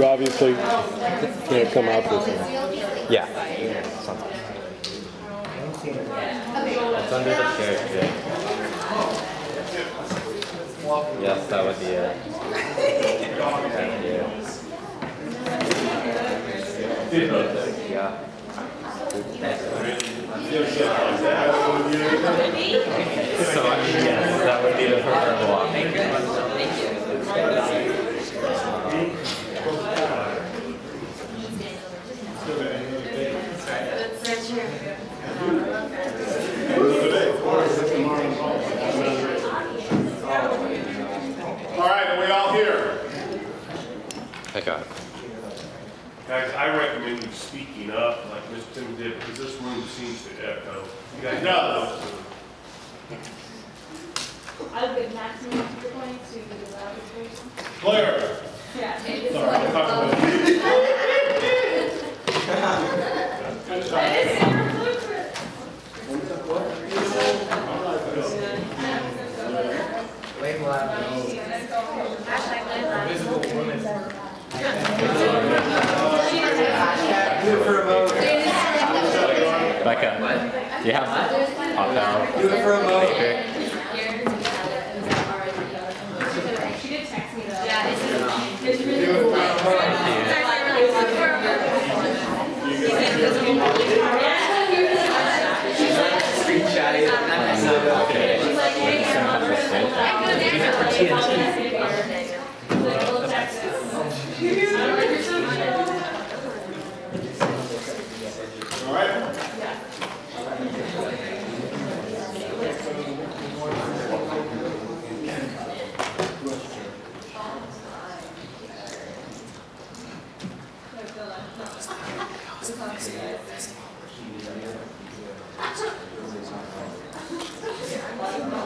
you obviously can't come out this way. Yeah. Something. It's under the chair too. Yes, that would be it. Thank you. Yeah. So, yes, that would be the preferred walk. All right, are we all here? I got it. Guys, I recommend you speaking up like Ms. Tim did, because this room seems to echo. You guys know. I would give maximum points to the loudest person. Claire. Yeah, it's Sorry, I'm talking about you. that is in your blueprint. Becca, do you have opt out? Do it for a moment. She did text me though. Yeah, it's, It's really cool. Street chatting. She's like, hey, your mother. All right.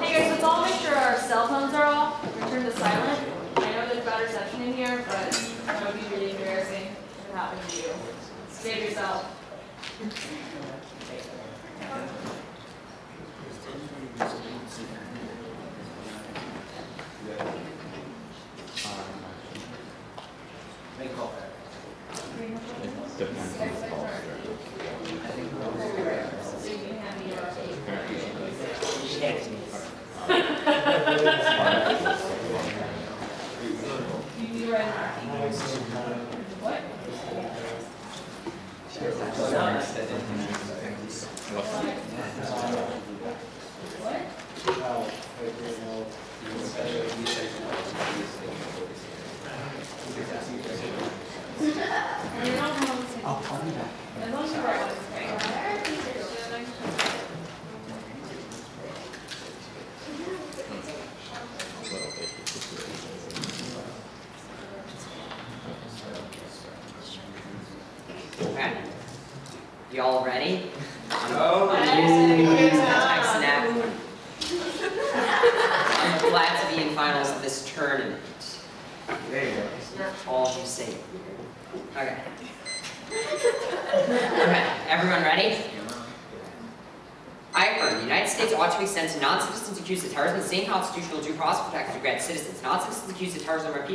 Hey guys, let's all make sure our cell phones are off. Return to silent. I know there's bad reception in here, but that would be really embarrassing if it happened to you. Save yourself. Depends on the call. You were in What? I'll call you back. As long as you're right, it's okay. Okay. You all ready? Oh, Tech snap. I'm glad to be in finals of this tournament. there you go. All you say. Okay. Okay, everyone ready? I affirm the United States ought to extend to non-citizens accused of terrorism the same constitutional due process protections we grant citizens. Non-citizens accused of terrorism are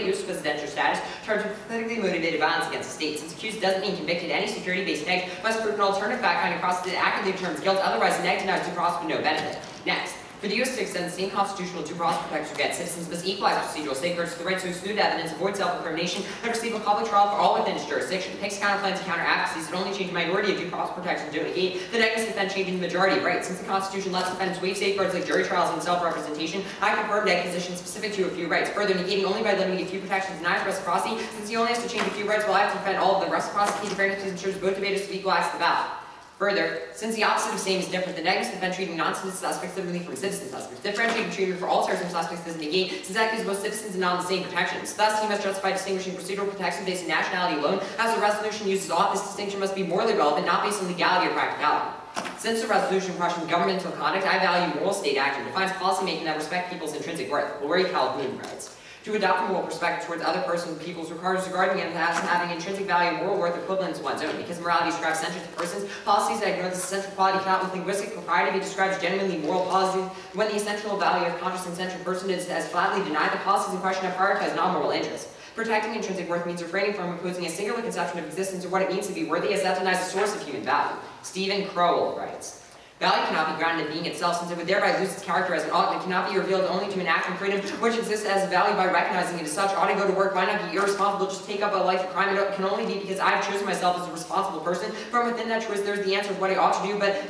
use of presidential status charged with politically motivated violence against the state. Since accused doesn't mean convicted, any security-based neg must prove an alternative background across the actively determines guilt, otherwise the neg denies due process with no benefit. Next. The U.S. to the same constitutional due process protections against citizens must equalize procedural safeguards to the right to exclude evidence, avoid self-incrimination, and receive a public trial for all within its jurisdiction. Takes counterplans and counter advocacies that only change a minority of due process protections to negate the negative then changing the majority of rights. Since the Constitution lets defendants waive safeguards like jury trials and self-representation, I confirm neg position specific to a few rights. Further, negating only by limiting a few protections denies reciprocity, since he only has to change a few rights while I have to defend all of them. Reciprocity and fairness ensures both debaters to be equal access to the ballot. Further, since the opposite of same is different, the negative defend treating non-citizen suspects differently from citizen suspects. Differentiating treatment for all terrorism suspects doesn't negate, since that gives both citizens and non the same protections. Thus, he must justify distinguishing procedural protection based on nationality alone, as the resolution uses ought. This distinction must be morally relevant, not based on legality or practicality. Since the resolution questions governmental conduct, I value moral state action, defines policymaking that respect people's intrinsic worth. Laurie Calhoun writes. To adopt a moral perspective towards other persons and peoples regarding them as having intrinsic value and moral worth equivalent to one's own. Because morality describes central to persons, policies that ignore this essential quality cannot with linguistic propriety be described as genuinely moral policies when the essential value of conscious and central person is as flatly denied the policies in question have prioritized non-moral interests. Protecting intrinsic worth means refraining from imposing a singular conception of existence or what it means to be worthy as that denies the source of human value. Steven Crowell writes, Value cannot be grounded in being itself, since it would thereby lose its character as an ought, and it cannot be revealed only to an act of freedom which exists as value by recognizing it as such. Ought I go to work? Why not be irresponsible? Just take up a life of crime? It can only be because I have chosen myself as a responsible person. From within that choice, there is the answer of what I ought to do, but,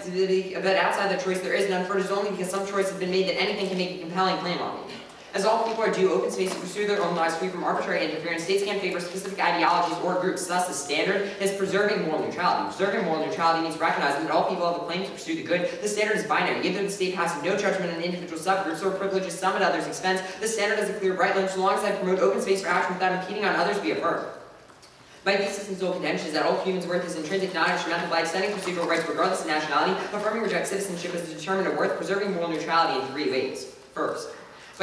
but outside that choice, there is none, for it is only because some choice has been made that anything can make a compelling claim on me. As all people are due open space to pursue their own lives free from arbitrary interference, states can't favor specific ideologies or groups. Thus, the standard is preserving moral neutrality. Preserving moral neutrality means recognizing that all people have a claim to pursue the good. The standard is binary. Either the state passes no judgment on individual subgroups or privileges some at others' expense. The standard has a clear bright line. So long as I promote open space for action without impeding on others, be affirmed. My thesis and sole contention is that all humans' worth is intrinsic, not instrumental, by extending procedural rights regardless of nationality, affirming reject citizenship as a determinant of worth, preserving moral neutrality in three ways. First,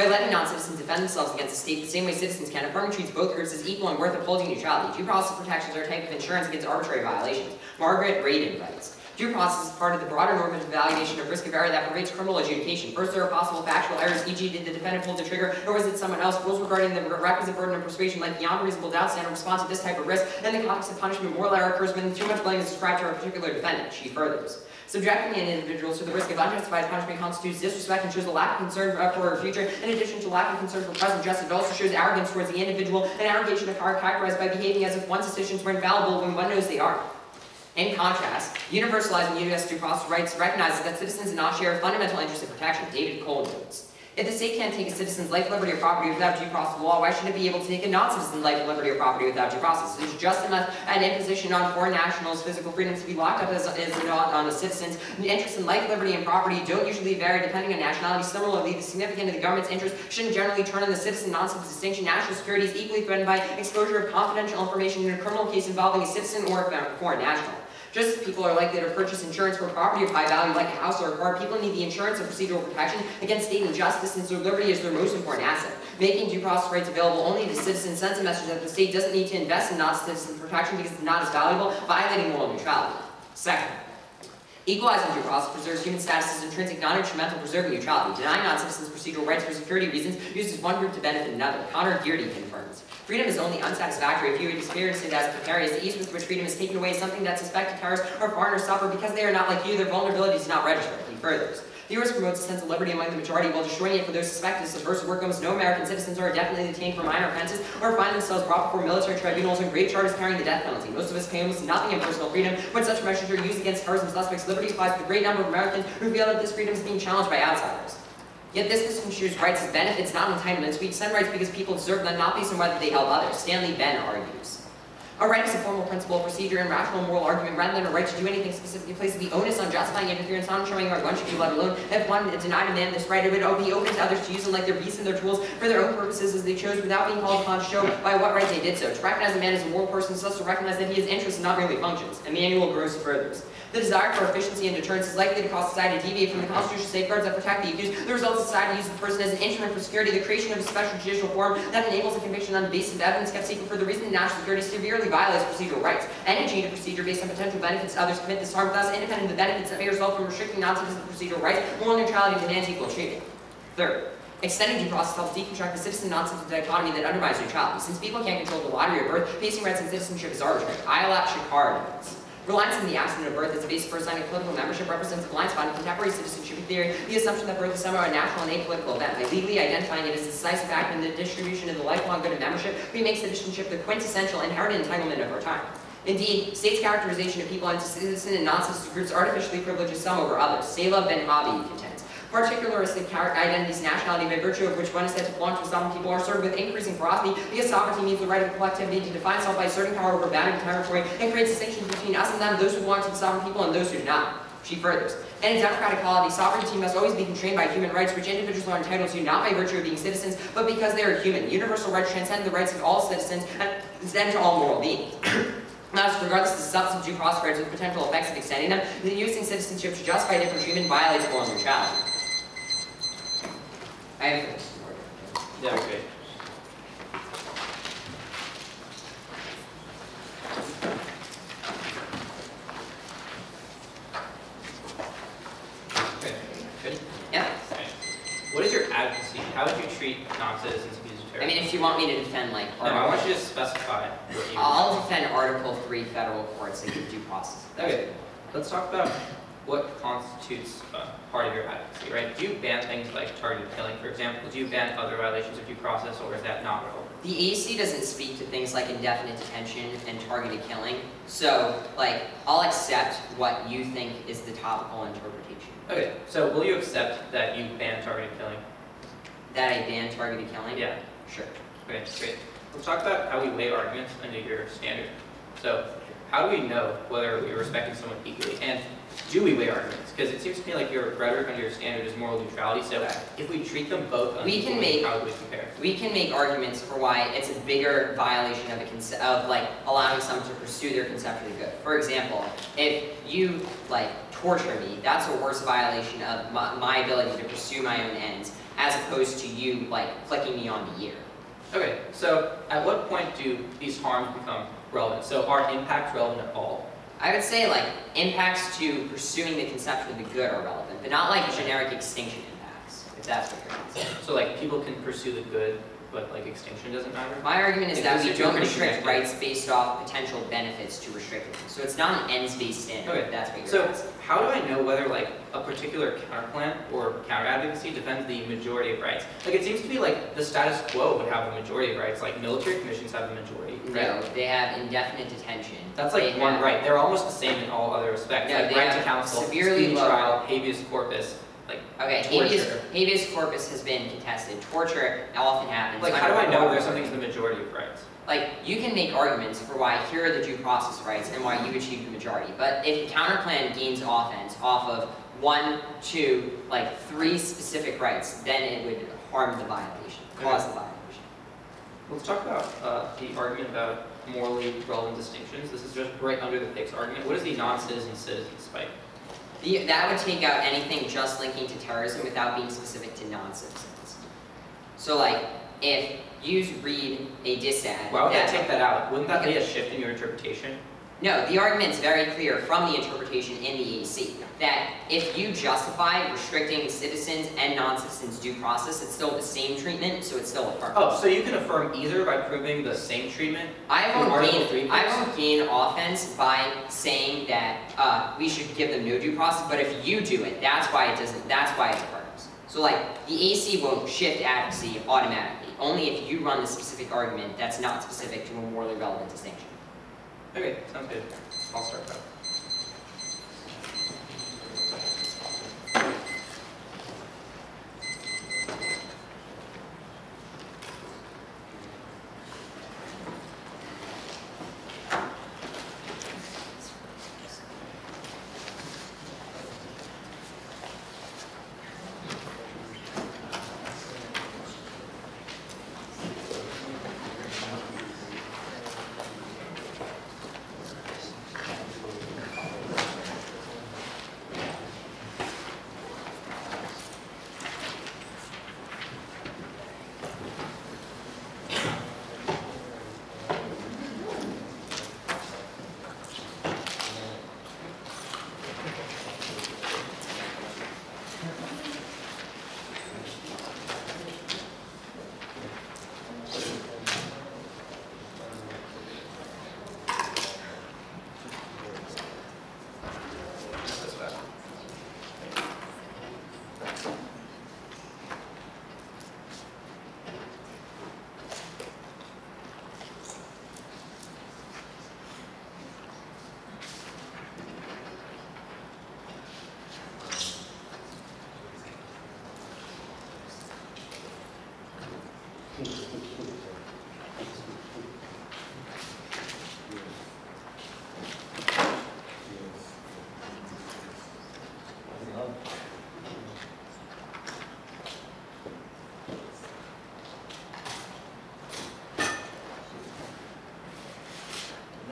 by letting non-citizens defend themselves against the state the same way citizens can, affirming treats both groups as equal and worth upholding neutrality. Due process protections are a type of insurance against arbitrary violations. Margaret Radin writes, Due process is part of the broader normative evaluation of risk of error that pervades criminal adjudication. First, there are possible factual errors, e.g. did the defendant pull the trigger, or was it someone else? Rules regarding the requisite burden of persuasion, like beyond reasonable doubt, stand in response to this type of risk. In the context of punishment, moral error occurs when too much blame is ascribed to a particular defendant. She furthers. Subjecting an individual to the risk of unjustified punishment constitutes disrespect and shows a lack of concern for her future. In addition to lack of concern for present justice, it also shows arrogance towards the individual, an arrogation of power characterized by behaving as if one's decisions were infallible when one knows they aren't. In contrast, universalizing U.S. due process rights recognizes that citizens do not share a fundamental interest in protection. David Cole notes. If the state can't take a citizen's life, liberty, or property without due process of law, why should it be able to take a non-citizen's life, liberty, or property without due process? It is just enough an imposition on foreign nationals' physical freedoms to be locked up as, as not on a citizen's The interests in life, liberty, and property don't usually vary depending on nationality. Similarly, the significance of the government's interest shouldn't generally turn on the citizen non-citizen distinction. National security is equally threatened by exposure of confidential information in a criminal case involving a citizen or a foreign national. Just as people are likely to purchase insurance for property of high value like a house or a car, people need the insurance of procedural protection against state injustice since their liberty is their most important asset. Making due process rights available only to citizens sends a message that the state doesn't need to invest in non-citizen protection because it's not as valuable, violating moral neutrality. Second, Equalizing due process preserves human status as intrinsic, non-instrumental, preserving neutrality. Denying non-citizens procedural rights for security reasons uses one group to benefit another. Conor Gearty confirms. Freedom is only unsatisfactory if you experience it as precarious. The ease with which freedom is taken away is something that suspected terrorists or foreigners suffer because they are not like you, their vulnerability is not registered. He furthers. The US promotes a sense of liberty among the majority while destroying it for those suspected as subversive work almost no American citizens are definitely detained for minor offenses or find themselves brought before military tribunals and grave charges carrying the death penalty. Most of us pay almost nothing in personal freedom when such measures are used against terrorism suspects. Liberty applies to the great number of Americans who feel that this freedom is being challenged by outsiders. Yet this misconstrues rights as benefits, not entitlements. We extend rights because people deserve them, not based on whether they help others. Stanley Benn argues. A right is a formal principle procedure and rational moral argument rather than a right to do anything specifically places the onus on justifying interference, not on showing why one should be let alone. If one denied a man this right, it would be open to others to use them like their beasts and their tools for their own purposes as they chose without being called upon to show by what right they did so. To recognize a man as a moral person is thus to recognize that he has interests and not merely functions. Emanuel Gross furthers. The desire for efficiency and deterrence is likely to cause society to deviate from the constitutional safeguards that protect the accused. The result of society uses the person as an instrument for security, the creation of a special judicial form that enables a conviction on the basis of evidence kept secret for the reason that national security severely violates procedural rights. Any change procedure based on potential benefits to others commit this harm, thus independent of the benefits that may result from restricting non-citizen procedural rights, moral neutrality demands equal treatment. Third, Extending due process helps deconstruct the citizen non-citizen dichotomy that undermines neutrality. Since people can't control the lottery of birth, basing rights and citizenship is arbitrary. Ayelet Shachar. Reliance on the accident of birth as a basis for assigning political membership represents a blind spot in contemporary citizenship theory, the assumption that birth is somehow a national and apolitical event. By legally identifying it as a decisive act in the distribution of the lifelong good of membership, we make citizenship the quintessential inherited entitlement of our time. Indeed, states' characterization of people into citizen and non-citizen groups artificially privileges some over others. Seyla Benhabib contends. Particularistic identities, nationality by virtue of which one is said to belong to sovereign people are served with increasing ferocity because sovereignty means the right of collectivity to define itself by asserting power over boundary territory and creates distinctions between us and them, those who belong to the sovereign people and those who do not. She furthers, and in democratic polity, sovereignty must always be constrained by human rights, which individuals are entitled to not by virtue of being citizens, but because they are human. Universal rights transcend the rights of all citizens and extend to all moral beings. Thus, regardless of the substance due process rights or the potential effects of extending them, the using citizenship to justify different treatment violates moral neutrality. I have finished. Yeah, okay. Okay, good. Yeah. What is your advocacy? How would you treat non-citizens accused of I mean, if you want me to defend like No, I want you to specify what you. I'll defend Article Three federal courts that give due process. Okay, let's talk about what constitutes uh, part of your advocacy, right? Do you ban things like targeted killing, for example? Do you ban other violations of due process, or is that not relevant? The AC doesn't speak to things like indefinite detention and targeted killing, so like I'll accept what you think is the topical interpretation. Okay, so will you accept that you ban targeted killing? That I ban targeted killing? Yeah, Sure. okay, great. Let's talk about how we weigh arguments under your standard. So, how do we know whether we are respecting someone equally? And do we weigh arguments? Because it seems to me like your rhetoric under your standard is moral neutrality, so if we treat them both We can make- how we compare? We can make arguments for why it's a bigger violation of a of like allowing someone to pursue their conceptually good. For example, if you like torture me, that's a worse violation of my, my ability to pursue my own ends, as opposed to you like flicking me on the ear. Okay, so at what point do these harms become relevant? So are impacts relevant at all? I would say like impacts to pursuing the conception of the good are relevant, but not like generic extinction impacts, if that's what you're asking. So like people can pursue the good, but like extinction doesn't matter? My argument is that we don't restrict rights based off potential benefits to restrict them. So it's not an ends-based standard, Okay, if that's what you're So asking. how do I know whether like a particular counterplan or counter advocacy defends the majority of rights? Like it seems to be like the status quo would have the majority of rights, like military commissions have the majority, right? No, they have indefinite detention. That's They like one have- right. They're almost the same in all other respects. No, like they right to counsel, trial, habeas corpus. Okay, habeas, Torture. habeas corpus has been contested. Torture often happens. Like how do I know order. something's the majority of rights? Like, you can make arguments for why here are the due process rights and why you achieve the majority. But if the counterplan gains offense off of one, two, like three specific rights, then it would harm the violation, cause the violation. Let's talk about uh, the argument about morally relevant distinctions. This is just right under the Picks argument. What is the non-citizen citizen spike? The, that would take out anything just linking to terrorism without being specific to non-citizens. So like, if you read a dis ad. Why would that take that out? Wouldn't that be a shift in your interpretation? No, the argument is very clear from the interpretation in the AC, that if you justify restricting citizens and non-citizens due process, it's still the same treatment, so it's still a affirmed. Oh, so you can affirm either by proving the same treatment? I won't three gain, I won't gain offense by saying that, uh, we should give them no due process, but if you do it, that's why it doesn't, that's why it affirms. So like, the AC won't shift advocacy automatically, only if you run the specific argument that's not specific to a morally relevant distinction. Okay, sounds good. I'll start.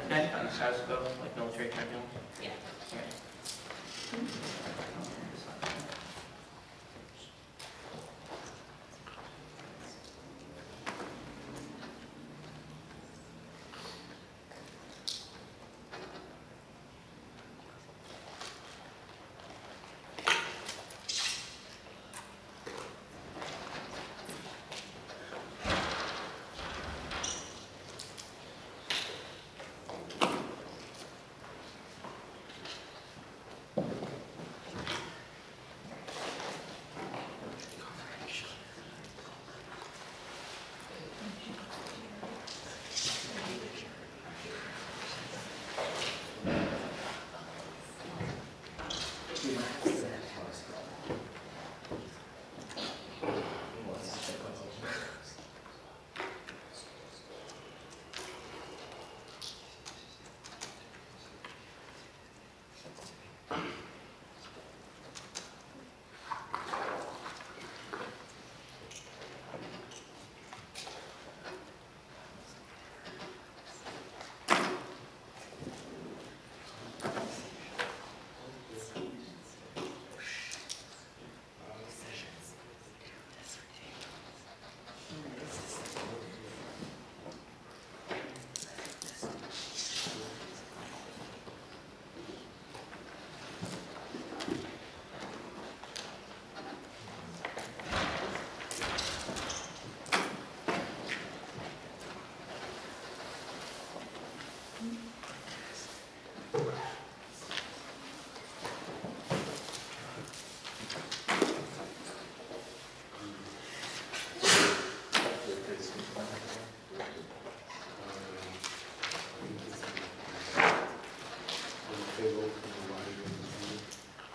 That's that. On the status like military tribunals?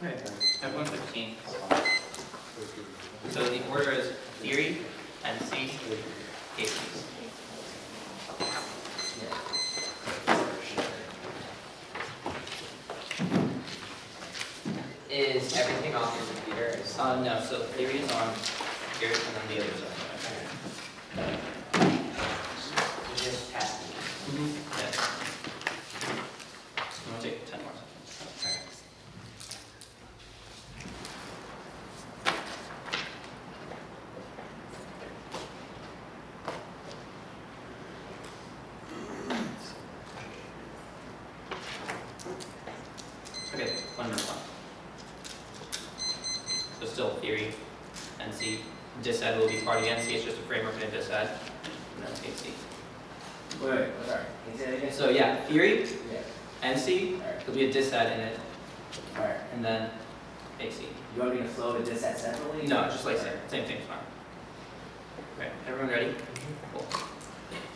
115. So the order is theory and C cases. Is everything on your computer? Uh, no, so theory is on disad will be part of the NC, it's just a framework and a disad, and then AC. Wait, wait, sorry. Can you say that again? So yeah, theory, Yeah, NC, alright, there'll be a disad in it, alright. and then AC. You want me to flow this set separately? No, just like same, same thing's fine. Okay, everyone ready?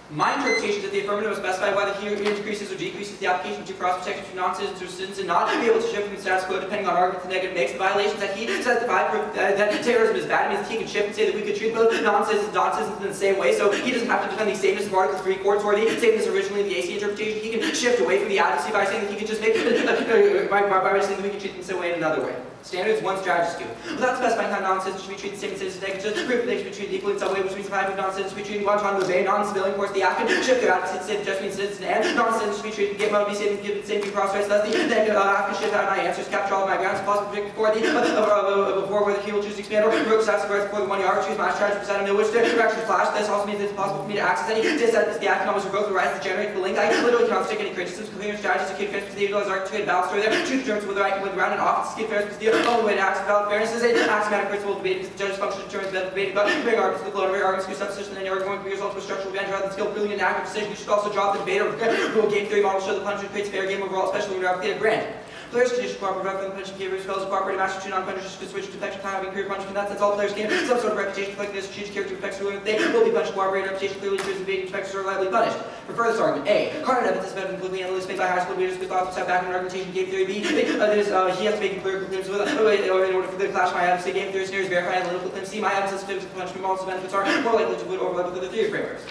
My interpretation is that the affirmative will specify whether he increases or decreases the application of due process protection to non-citizens or citizens and not be able to shift from the status quo depending on arguments the negative makes the violations that he says proof uh, that, terrorism is bad means he can shift and say that we could treat both non-citizens and non-citizens in the same way so he doesn't have to defend the sameness of Article 3 courts or the sameness originally in the AC interpretation. He can shift away from the adequacy by saying that he can just make uh, uh, by, by, by saying that we can treat them the same way in another way. Standards one strategy skew. Without specifying how non-citizens should be treated the same citizens, they that they should be treated equally in some way, which means the five non-citizens should be treated Guantanamo Bay, non-civilian courts, the Afghan, shift their attitude to just means citizens and non-citizens should be treated, get money, be safe, given the same due process, thus the negative uh, Afghan shift out of my answers, capture all of my grounds, possible predict before the, uh, uh, uh, before whether he will choose to expand or broke size of before the one yard, choose my strategy, I don't know which direction to flash. This also means it's possible for me to access any dissent the Afghan almost revoke the right to generate the link. I literally cannot stick any criticisms, clear strategies, secure defense, because they utilize our trade balance story there, choose terms whether I can win the round and off, skip fairness, because the only way to access valid fairness is an axiomatic principle of debate, because the judge's function determines the debate, but bring arguments to the flow, bring arguments to substitution, and you're going to be results with structural advantage rather than skill, brilliant and accurate decision. You should also drop the debate or rule game theory model show the punishment creates fair game overall, especially when you're out grand. Players can cooperate rather than punishing behaviors, fails to cooperate, master two non-punishers could switch to defection time, having career punishment, that's, that's all players can. Some sort of reputation, this, choose character affects ruling, they will be punished, cooperate, reputation clearly chooses evading inspectors are liably punished. For further argument, A. Cardinal evidence has been completely analyzed made by high school leaders with thoughts set back in argumentation game theory. B. Uh, uh, he has to make empirical claims with, uh, in order for the clash my evidence, game theory scenarios verify analytical claims. C. My is to punishment models of benefits are more likely to put overlap with other theory frameworks.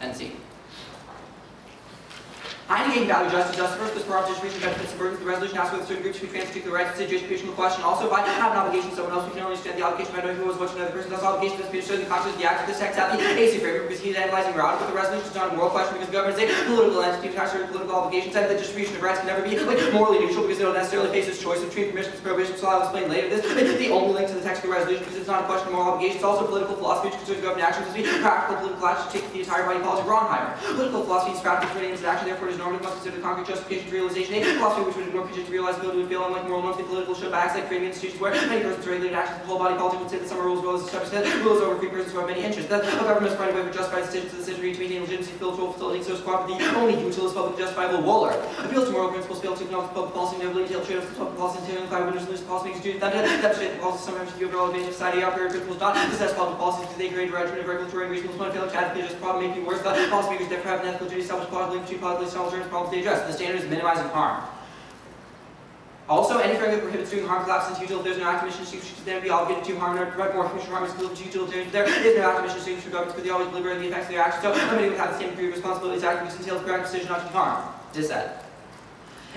And C. Hiding value justice, justice first, this proper distribution benefits and burdens. The resolution asks whether certain groups should be transferred to the right to the question. Also, I have an obligation to someone else, we can only understand the obligation by knowing who was what to another person. Thus, obligation must be understood in the context of the act of this text at the AC framework because he's analyzing route, but the resolution is not a moral question because the government is a political entity has certain political obligations and the distribution of rights can never be like morally neutral because they don't necessarily face this choice of between permissions and prohibitions. So I'll explain later. This is the only link to the text of the resolution because it's not a question of moral obligation. It's also political philosophy which considers government actions as being practical political action to the entire body policy Rhonheimer. Political philosophy is practical at action, therefore it is normative, must consider concrete justification to realization. A philosophy which would ignore conditions to realizability would feel unlike moral norms, the political show by like creating institutions where many persons regulated actions. The whole body politics would say that some are rules well as establishment rules over free persons who have many interests. That a government must find a way to justify decisions to the decision to maintain legitimacy, filtral facility, so as cooperative. The only utilist public justifiable Waller. Appeals to moral principles fail to acknowledge public policy, never detailed trade-offs of public policy, and five winners lose policy makes that demonstrate the policy sometimes to the overall advantage of society. Our principles not possess public policies because they create a regimen of regulatory and reasonable fail to advocate just problem making worse. The policymakers therefore have an ethical duty to establish between publicly established problems they address. The standard is minimizing harm. Also, any framework that prohibits doing harm collapses into utilitarian. There's no act of mission should then be obligated to harm, nor prevent more commission harm is equivalent to utilitarian. There is no of mission statements for governments because they always deliberate the effects of their actions. So, limiting would have the same degree of responsibility as acting entails correct decision not to be harmed. Disad.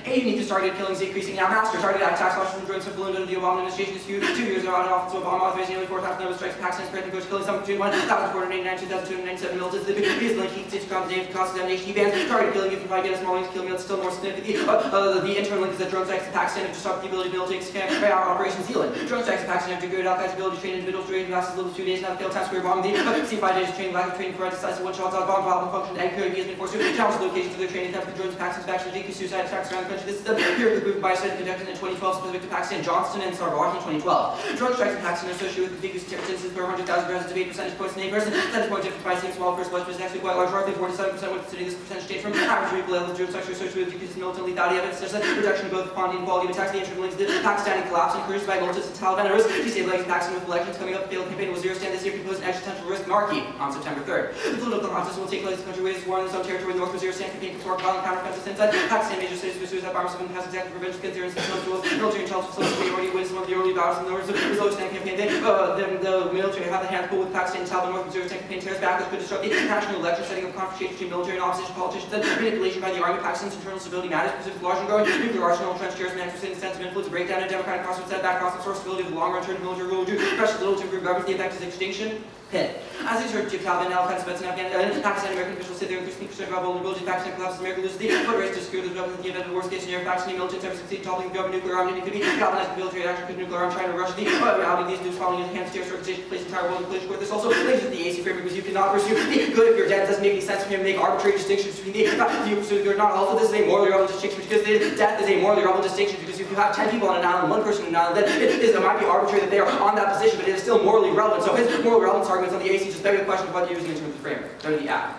A unique targeted killings increasing now master targeted tax launched from drones have ballooned under the Obama administration is few two years ago on office of Obama authorizing nearly 4,000 Nova strikes Pakistan spread to coach killing some between 1,489 2,297 militants. The biggest link he states across the cross examination. He bans targeted killing if you probably get a small link to kill me. That's still more significant. The, uh, uh, the internal link is that drone strikes in Pakistan have disrupted the ability of military to carry out Operation Zealand. Drone strikes in Pakistan have degraded Al Qaeda's ability to train individuals during the little two days. Now failed task we bombing the uh, C5 days of training, lack of training for decisive one shots on bomb problem function could has been forced to challenge the locations of their training attempt for drones Pakistan's to decrease suicide attacks around country. This is the period the group study conducted in 2012 specific to Pakistan, Johnston and Sarbahi 2012. Drone strikes in Pakistan associated with the biggest differences per 100,000 residents of 8 percentage points in a person. Percentage point difference by seems small first but is actually quite large, roughly 47% when considering this percentage change from average people levels of drone strikes associated with decreased militant lethality evidence. There's a reduction of both quantity and quality of attacks. The interim links the Pakistani collapse encouraged by militants and Taliban risk. Destabilizing Pakistan with elections coming up. Failed campaign Waziristan this year proposed an existential risk monarchy on September 3rd. The political contest will take place in the country wages war in its own territory. North Waziristan campaign for violent counteroffensives inside Pakistan major cities suicide bombers have passed executive prevention concerns, military intelligence, facilities, already witnessed one of the early battles in the North Resolution campaign. They, uh, the, the military have the hands full with Pakistan and and North Waziristan campaign terrorist backlash could disrupt the national election, setting up confrontation between military and opposition politicians, and manipulation by the army, Pakistan's internal stability matters, specific large and growing nuclear arsenal, trench entrenched terrorist management, sense of influence, breakdown of democratic crossroads, setback, cross, and source stability of the long-run term military rule, due pressure little to improve government, the effect is extinction. Pit. As these heard to Taliban, Al Qaeda, Spets, and Afghan, uh, Pakistan American officials say they are 13% about vulnerability. Pakistan collapses, America loses the foot race to secure the government in the event of worst case scenario. Pakistan military service succeed, toppling the government nuclear armed, and it could be galvanized military action, could nuclear armed China, Russia, the reality of these news following enhanced terrorist organization, place the entire world in collision with this. Also, links with the AC framework because you cannot pursue the good if your death doesn't make any sense for him to make arbitrary distinctions between the you pursue the good or not. Also, this is a morally relevant distinction because the death is a morally relevant distinction because if you have 10 people on an island, one person on an island, then it, it might be arbitrary that they are on that position, but it is still morally relevant. So his moral relevance arguments on the AC just beg the question of what you're using in terms of the framework. Go to the app.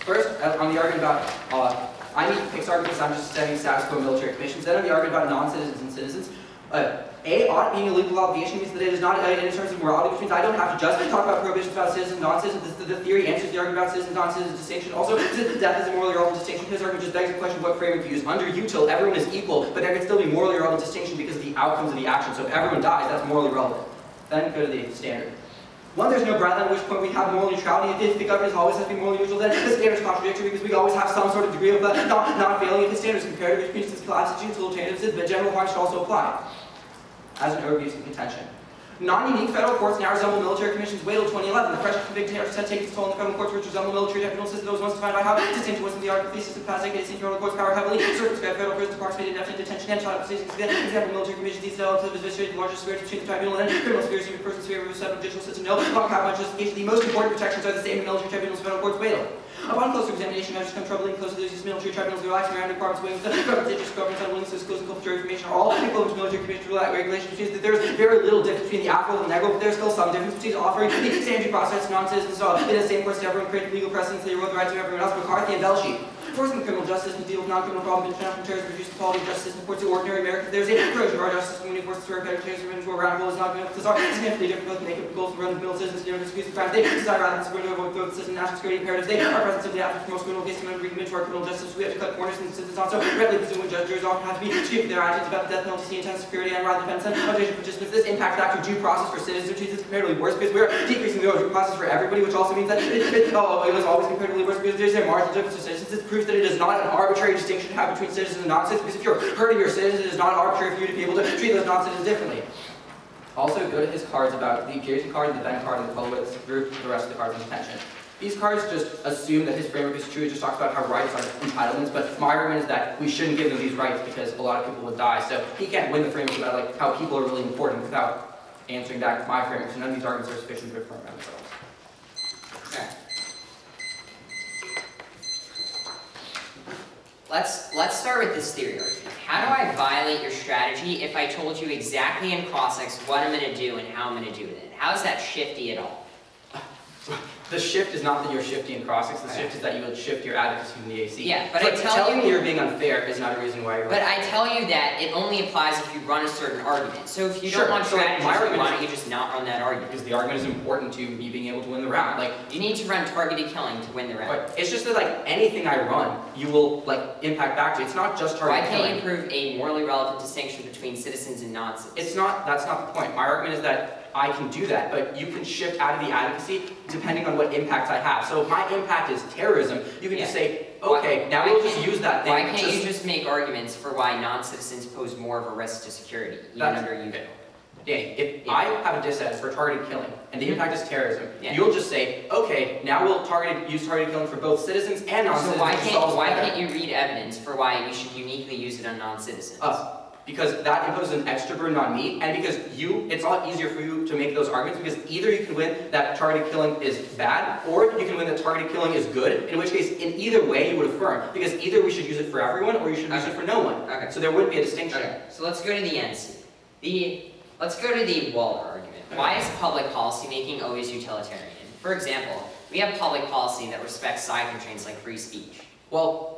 First, uh, on the argument about, uh, I need to pick arguments, I'm just setting status quo military commissions. Then on the argument about non-citizens and citizens, uh, A, audit being a legal obligation means that it is not uh, in terms of morality, which means I don't have to just talk about prohibitions about citizens and non-citizens. The, the theory answers the argument about citizens and non-citizens distinction. Also, death is a morally relevant distinction. His argument just begs the question what framework to use. Under util, everyone is equal, but there can still be morally relevant distinction because of the outcomes of the action. So if everyone dies, that's morally relevant. Then go to the standard. One, there's no ground at which point we have moral neutrality. If the government always has to be morally neutral, then the standard is contradictory because we always have some sort of degree of uh, not, not failing. If the standard is comparative, which means it's constitutes alternatives, but general harm should also apply as an overuse of contention. Non-unique federal courts now resemble military commissions. Wait till 2011. The pressure to convict terrorists had taken its toll in the federal courts, which resemble military tribunals system that was once defined by how distinct was the article thesis of past decades. Federal courts power heavily circumscribed federal prisons, approximated indefinite detention, and child proceedings. Example, military commissions these developed the administrative the largest sphere between the tribunal and criminal spheres, even persons favor of federal judicial system. No, long cap justification. The most important protections are the same in military tribunals federal courts. Wait till. Upon closer examination, measures become troubling close to these military tribunals, relaxing around departments, wings, the government's interest, government's unwillingness to disclose inculpatory information. Are all equivalent to military commission regulations, which that there's very little difference between the AFRIL and the NEGRO, but there's still some difference between offering the due process non-citizens uh, in the same course to everyone, create legal precedents, they erode the rights of everyone else, McCarthy and Velshi. Forcing the criminal justice to deal with non-criminal problems, international terrorism, reduce the quality of justice, and the ordinary Americans. There's a corrosion of our justice when we force to better terrorism into a goal is not going to are significantly different both make it goals to run the middle citizens, you know, excuse the crime. They decide rather than supporting over the system, national security imperatives. They are present simply after most criminal cases and bring them into our criminal justice. We have to cut corners and since it's not so readily presumed when judges often have to be skewed their attitudes about the death penalty, intense security, and rather and foundation participants. This impacts actual due process for citizens, is comparatively worse because we're decreasing the due process for everybody, which also means that it, it, oh, it was always comparatively worse because there's a marginal difference for citizens. This that it is not an arbitrary distinction to have between citizens and non-citizens, because if you're hurting your citizens, it is not arbitrary for you to be able to treat those non-citizens differently. Also, go to his cards about the Jersey card the Ben card and the Kolowitz group, the rest of the cards in attention. These cards just assume that his framework is true, it just talks about how rights are entitlements, but my argument is that we shouldn't give them these rights because a lot of people would die, so he can't win the framework about like how people are really important without answering back my framework, so none of these arguments are sufficient to affirm themselves. Let's, let's start with this theory. How do I violate your strategy if I told you exactly in cross-ex what I'm going to do and how I'm going to do it? How is that shifty at all? The shift is not that you're shifty in cross the shift is that you would shift your advocacy in the AC. Yeah, but I tell telling you- you're being unfair is not a reason why you're But I tell you that it only applies if you run a certain argument. So if you Sure, don't want so, like, my why don't you just not run that argument? because the argument is important to me being able to win the round. Like, You need to run targeted killing to win the round. but it's just that like anything I run, you will like impact back to. It's not just Why can't killing. you prove a morally relevant distinction between citizens and non-citizens? It's not. That's not the point. My argument is that I can do that, but you can shift out of the advocacy depending on what impacts I have. So if my impact is terrorism, you can just Yeah. say, Why- okay, now why we'll just use that thing. Why can't just- you just make arguments for why non-citizens pose more of a risk to security, even under util? Danny, if Yeah. I have a disad for targeted killing, and the Mhm. impact is terrorism, Yeah. you'll just say, okay, now we'll target use targeted killing for both citizens and non-citizens. why can't, why better. can't you read evidence for why you should uniquely use it on non-citizens? Us. Because that imposes an extra burden on me, and because you, it's a lot easier for you to make those arguments, because either you can win that targeted killing is bad, or you can win that targeted killing is good, in which case, in either way, you would affirm. Because either we should use it for everyone, or you should use it for no one. Okay. So there wouldn't be a distinction. Okay, so let's go to the NC. The, let's go to the Waller argument. Why is public policy making always utilitarian? For example, we have public policy that respects side constraints like free speech. Well,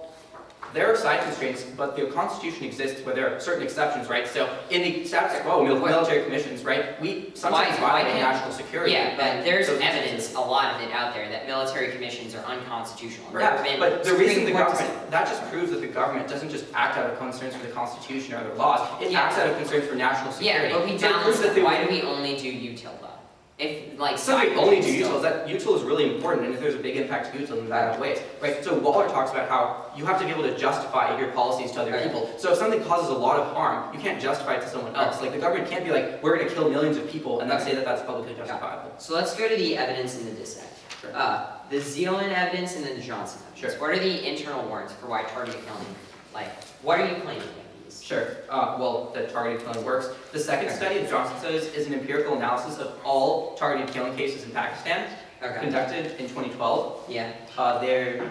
there are side constraints, but the Constitution exists where there are certain exceptions, right? So in the status quo, mil- military commissions, right, we sometimes Why- violate national security. Yeah, but there's evidence, a lot of it out there, that military commissions are unconstitutional. Right, but the reason the government, that just proves that the government doesn't just act out of concerns for the Constitution or other laws, it Yeah. acts out of concerns for national security. Yeah, but we So balance that. Why do we only do util? If, like, It's not side that we only do missions util, that util is really important, and if there's a big impact to util, then that outweighs, right? So Waller talks about how you have to be able to justify your policies to other Right. people. So if something causes a lot of harm, you can't justify it to someone else. Like, the government can't be like, we're gonna kill millions of people, and then say that that's publicly justifiable. So let's go to the evidence in the disad. Sure. Uh, the Zealand evidence and then the Johnson evidence. Sure. What are the internal warrants for why targeted killing? Like, what are you claiming? Sure, uh, well, that targeted killing works. The second Okay. study that Johnson says is an empirical analysis of all targeted killing cases in Pakistan, Okay, conducted in 2012. yeah, Uh, they're,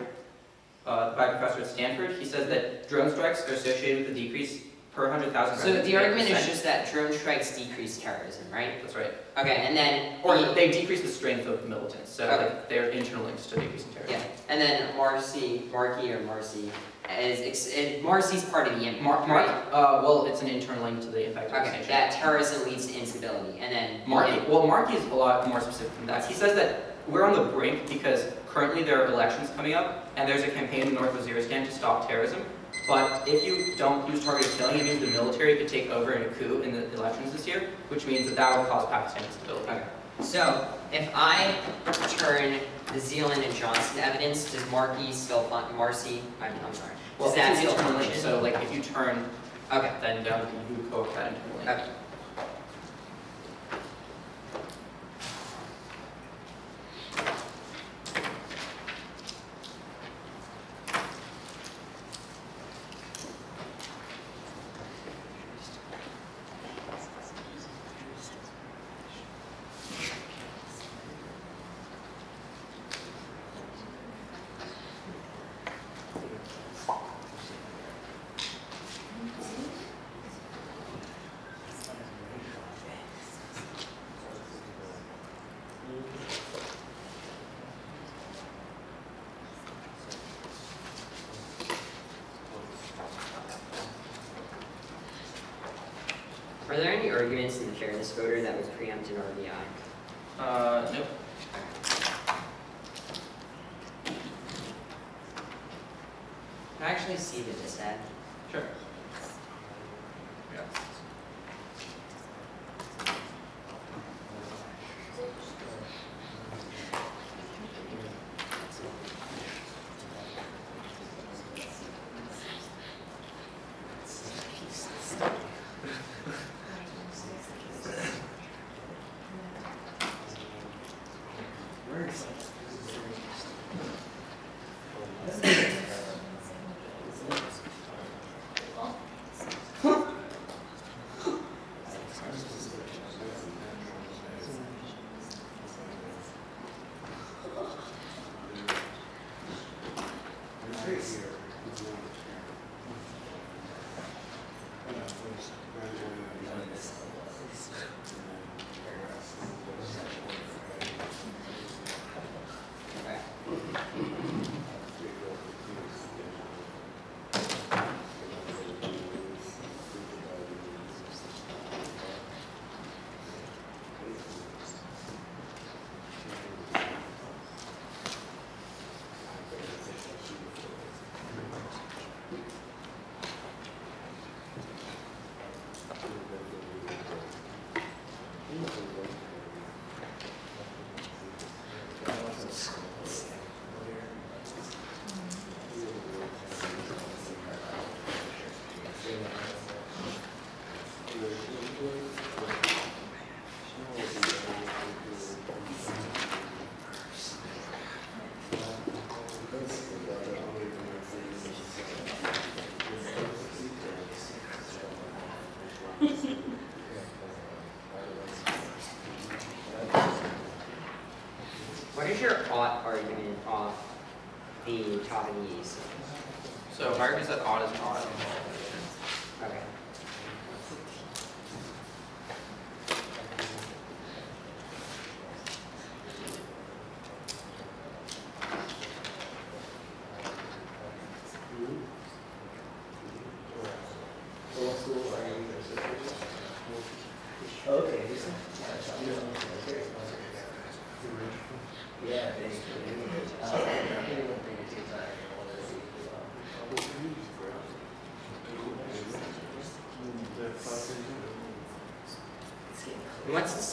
uh, by a professor at Stanford, he says that drone strikes are associated with a decrease per 100,000 so the of argument is just that drone strikes decrease terrorism, right? That's right. Okay, and then, Or the- they decrease the strength of militants, so Okay. like, they're internal links to decreasing terrorism. yeah, and then Marcy, Markey or Marcy, ex- it- Marcy's part of the impact, Mark, Mark, right? uh, well, it's an internal link to the impact of Okay, that terrorism leads to instability, and then. Markey, well, Markey is a lot more specific than that. He says that we're on the brink because currently there are elections coming up, and there's a campaign in North Waziristan to stop terrorism. But if you don't use targeted killing, it means the military could take over in a coup in the elections this year, which means that that will cause Pakistan instability. Okay. So, if I turn the Zealand and Johnson evidence, does Markey still fun, Marcy, I'm, I'm sorry, Well, does that still function? so like if you turn Okay, then down, you would co that okay. Are there any arguments in the fairness voter that would preempt an RVI? Uh, nope.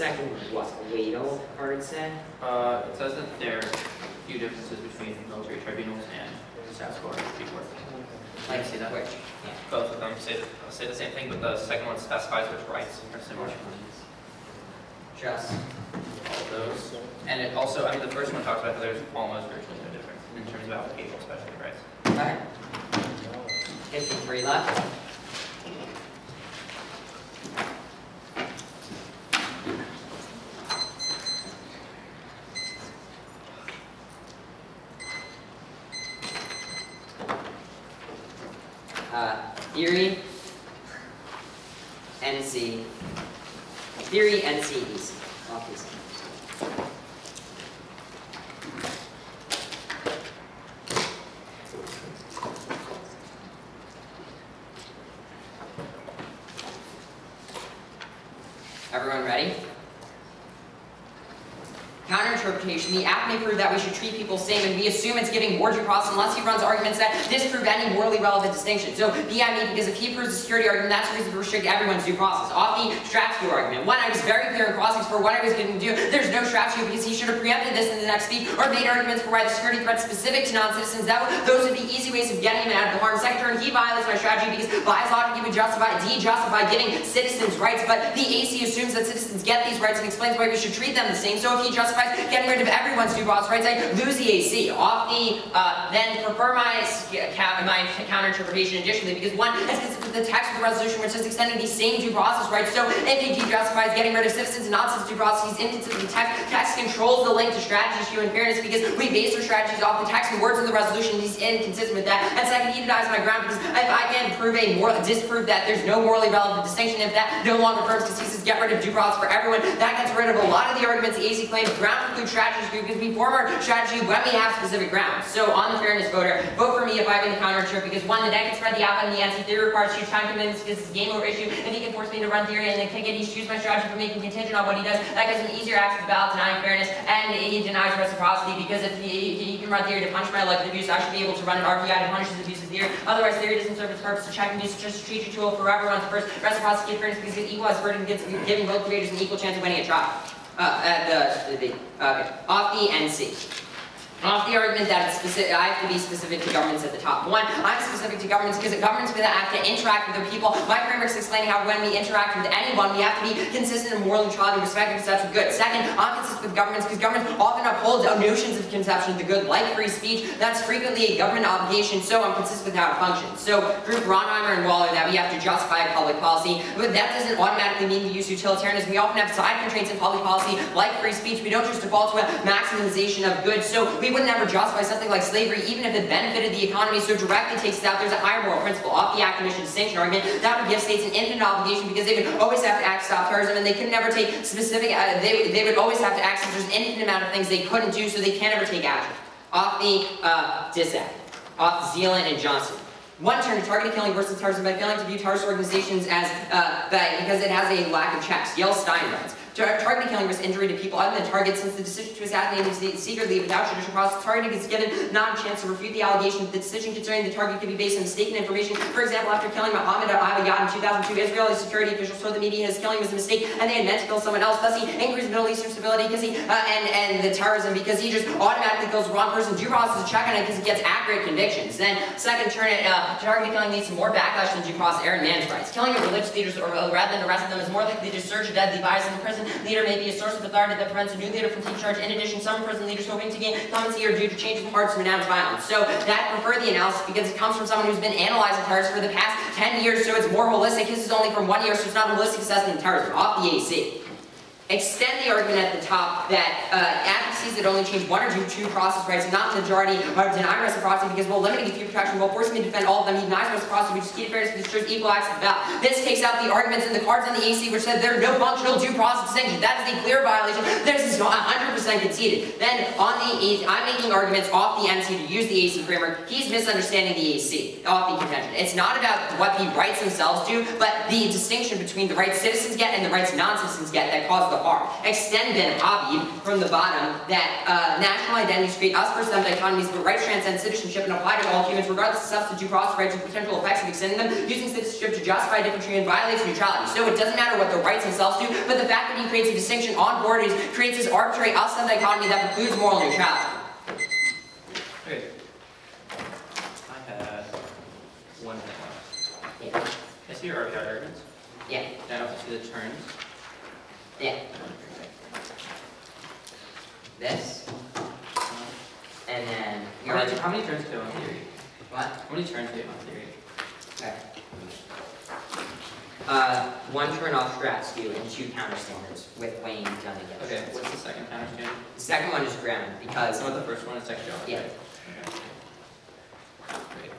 Second, what, Ladle card say? Uh, it says that there are a few differences between military tribunals and the status quo and Supreme Court. Like, see that? which? Both of them say, the- say the same thing, but the second one specifies which rights are similar. Just. All those. And it also, I mean, the first one talks about how there's almost virtually no difference in terms of application of special rights. Okay. Fifty-three left. Uh, theory, NC, theory, NC, easy. Everyone ready? Counterinterpretation. The act may prove that we should treat people same, and we assume it's giving due process unless he runs arguments that disprove any morally relevant distinction. So, BIB, because if he proves the security argument, that's a reason to restrict everyone's due process. The strat skew argument. One, I was very clear in crossings for what I was going to do. There's no strat skew because he should have preempted this in the next speech, or made arguments for why the security threat specific to non-citizens. That would, those would be easy ways of getting him out of the harm. sector, turn, he violates my strategy because by his logic, he would justify, de-justify giving citizens rights, but the AC assumes that citizens get these rights and explains why we should treat them the same. So if he justifies getting rid of everyone's due process rights, I lose the AC. Off the, uh, then prefer my, my counter-interpretation additionally, because one, with the text of the resolution which is extending the same due process rights. So if justifies getting rid of citizens and non-citizens due process, he's inconsistent with the text. Text controls the link to strategy issue and fairness because we base our strategies off the text and words of the resolution. He's inconsistent with that. And second, he denies my ground because if I can prove a disprove that there's no morally relevant distinction, if that no longer affirms because he says get rid of due process for everyone, that gets rid of a lot of the arguments the AC claims ground include strategies because we form our strategy when we have specific grounds. So on the fairness voter, vote for me if I win the counter because one, the deck can spread the alpha and the anti theory requires huge time commitments because it's a game over issue and he can force me to run theory and then can get choose my strategy for making contingent on what he does. That gives him easier access to the ballot denying fairness and he denies reciprocity because if he, he can run theory to punish my elected abuse, I should be able to run an RVI to punish his abuse of theory. Otherwise, theory doesn't serve its purpose to check and use just a strategic tool for everyone's first reciprocity and fairness because it equalizes burden gets giving both creators an equal chance of winning a trial. Uh, at the, the, okay, off the NC. Off the argument that specific, I have to be specific to governments at the top. One, I'm specific to governments because governments that have to interact with the people. My framework's explaining how when we interact with anyone, we have to be consistent in moral neutrality and respect and of good. Second, I'm consistent with governments because governments often uphold notions of conception of the good, like free speech. That's frequently a government obligation, so I'm consistent with how it functions. So, group Rhonheimer and Waller that we have to justify public policy, but that doesn't automatically mean we use utilitarianism. We often have side constraints in public policy, like free speech. We don't just default to a maximization of goods, so we would never justify something like slavery, even if it benefited the economy, so directly takes it out. There's a higher moral principle off the acquisition distinction argument. That would give states an infinite obligation because they would always have to act to stop terrorism, and they could never take specific, uh, they, would- they would always have to act since there's an infinite amount of things they couldn't do, so they can never take action. Off the uh, disad, off Zealand and Johnson. One turn to targeted killing versus terrorism by failing to view terrorist organizations as, uh, by- because it has a lack of checks. Yael Stein writes, Tar- Targeted killing risks injury to people other than target since the decision to assassinate is secretly without judicial process. Targeting is given not a chance to refute the allegation that the decision concerning the target could be based on mistaken information. For example, after killing Mohammed Abayad in 2002, Israeli security officials told the media his killing was a mistake and they had meant to kill someone else. Thus, he increased Middle Eastern stability because he uh, and and the terrorism because he just automatically kills the wrong person. Due process is check on it because he gets accurate convictions. Then, second, turn it uh, killing leads to more backlash than due process error and man's rights. Killing a religious leaders or rather than arresting them is more likely to surge a deadly virus in the prison. Leader may be a source of authority that prevents a new leader from taking charge. In addition, some prison leaders hoping to gain clemency are due to change of hearts and renounce violence. So that prefer the analysis because it comes from someone who's been analyzing terrorism for the past 10 years, so it's more holistic. This is only from one year, so it's not a holistic assessment of terrorism. Off the AC. Extend the argument at the top that uh, advocacies that only change one or two, two process rights, not the majority, are denying reciprocity because while limiting few protection, while forcing me to defend all of them, he denies reciprocity, which is key to fairness, because ensures equal access to ballot. This takes out the arguments in the cards in the AC, which said there are no functional due process distinction. That is a clear violation. This is 100% conceded. Then on the AC, I'm making arguments off the NC to use the AC framework. He's misunderstanding the AC, off the contention. It's not about what the rights themselves do, but the distinction between the rights citizens get and the rights non-citizens get that cause the harm. Extend Benhabib, from the bottom that uh, national identities create us versus them dichotomies, but rights transcend citizenship and apply to all humans regardless of substance, due process, rights, and potential effects of extending them, using citizenship to justify different treatment violates neutrality. So it doesn't matter what the rights themselves do, but the fact that he creates a distinction on borders creates this arbitrary us-them dichotomy that precludes moral neutrality. Okay. I had one. Yeah. I see your RVI arguments. Yeah, Now I see the terms. Yeah. This, and then How many, how many turns do you have on theory? what? How many turns do you have on theory? Okay. Uh, one turn off strat skew and two counter standards with Wayne done against. Okay, what's the second counter standard? The second one is ground because So the first one is sexuality. Yeah. Okay. Great.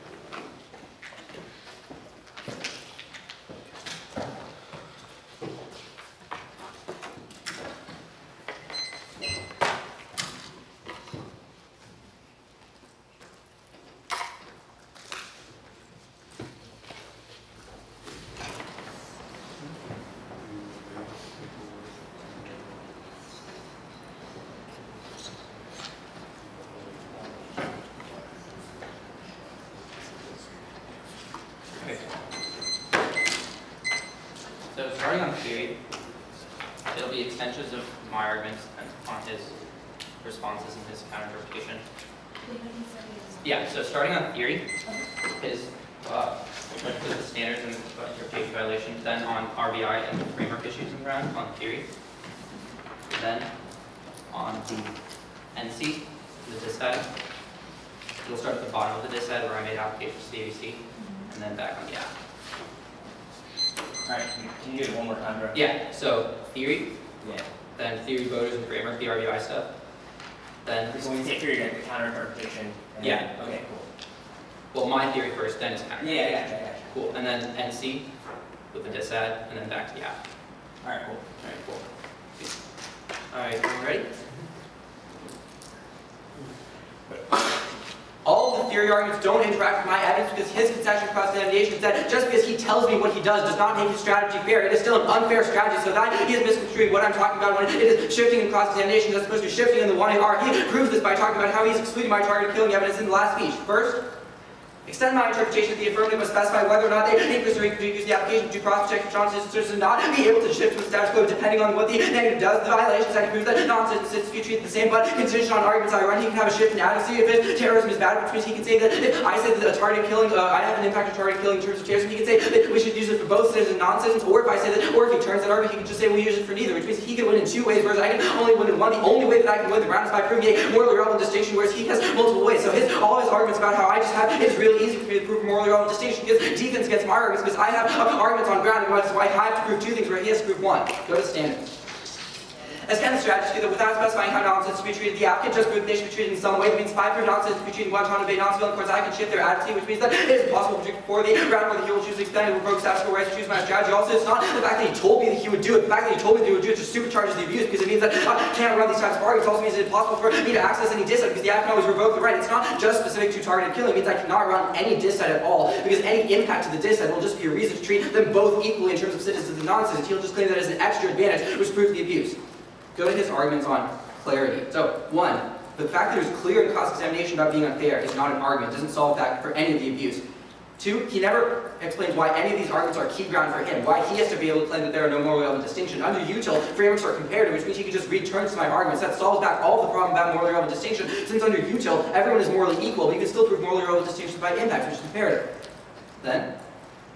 Okay. So starting on theory, it'll be extensions of my arguments and on his responses and his counter interpretation. Yeah, so starting on theory, his, uh, went through the standards and uh, interpretation violations, then on RVI and the framework issues and ground on theory. Then on the NC, the disad. We'll start at the bottom of the disad where I made applications to the ABC, and then back on the app. Alright, can you do it one more time, bro? Yeah, so theory, Yeah. then theory voters and framework, the RVI stuff. Then, So when you say theory, the counter interpretation. and then- Yeah. Okay, cool. well, my theory first, then it's counter. Yeah, yeah, yeah, yeah. Cool, and then NC with the disad, and then back to the app. Alright, cool. Alright, cool. Alright, everyone ready? All the theory arguments don't interact with my evidence because his concession cross-examination is that just because he tells me what he does does not make his strategy fair. It is still an unfair strategy, so that he is misconstruing what I'm talking about when it is shifting in cross-examination as opposed to shifting in the one R. He proves this by talking about how he's excluding my target killing evidence in the last speech. First, Extend my interpretation of the affirmative must specify whether or not they increase or decrease the application to cross-check protection citizens does not be able to shift a status quo depending on what the negative does. The violations that proves that non-citizens be treated the same, but contingent on arguments I run, he can have a shift in adequacy if his terrorism is bad, which means he can say that if I say that a target killing, uh, I have an impact on target killing in terms of terrorism, he can say that we should use it for both citizens and non-citizens, or if I say that, or if he turns that argument, he can just say we use it for neither, which means he can win in two ways, whereas I can only win in one. The only way that I can win the ground is by proving a morally relevant distinction, whereas he has multiple ways. So his all his arguments about how I just have it's really easy for me to prove morally relevant distinction gives defense against my arguments because I have arguments on ground, why I have to prove two things where he has to prove one. Go to standards. As kind of strategy that without specifying how nonsense to be treated, the applicant just proved they should be treated in some way. It means five prove nonsense to be treated in Guantanamo Bay, Knoxville, and of course I can shift their attitude, which means that it is impossible to predict for the ground whether he will choose to revoke status quo rights to choose my strategy. Also, it's not the fact that he told me that he would do it. The fact that he told me that he would do it just supercharges the abuse because it means that I can't run these types of arguments. Also means it's impossible for me to access any disad because the app can always revoke the right. It's not just specific to targeted killing. It means I cannot run any disad at all because any impact to the disad will just be a reason to treat them both equally in terms of citizens and non-citizens. He'll just claim that as an extra advantage, which proves the abuse. Go to his arguments on clarity. So, one, the fact that there's clear in cross-examination about being unfair is not an argument. It doesn't solve that for any of the abuse. Two, he never explains why any of these arguments are key ground for him, why he has to be able to claim that there are no morally relevant distinctions. Under util, frameworks are comparative, which means he can just return to my arguments. That solves back all the problem about morally relevant distinction, since under util, everyone is morally equal, but you can still prove morally relevant distinctions by impact, which is comparative. Then,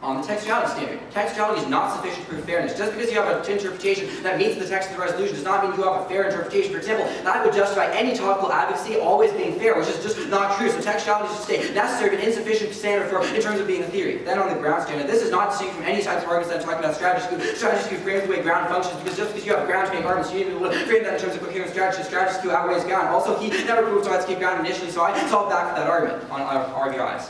on the textuality standard. Textuality is not sufficient to prove fairness. Just because you have an interpretation that meets the text of the resolution does not mean you have a fair interpretation. For example, that would justify any topical advocacy always being fair, which is just not true. So textuality is just a necessary but insufficient standard for in terms of being a theory. Then on the ground standard, this is not distinct from any types of arguments that I'm talking about strategy skew. Strategy skew frames the way ground functions because just because you have ground to make arguments, you need to be able to frame that in terms of coherent strategy. Strategy skew outweighs ground. Also, he never proved keep ground initially, so I solved back for that argument on uh, our RVIs.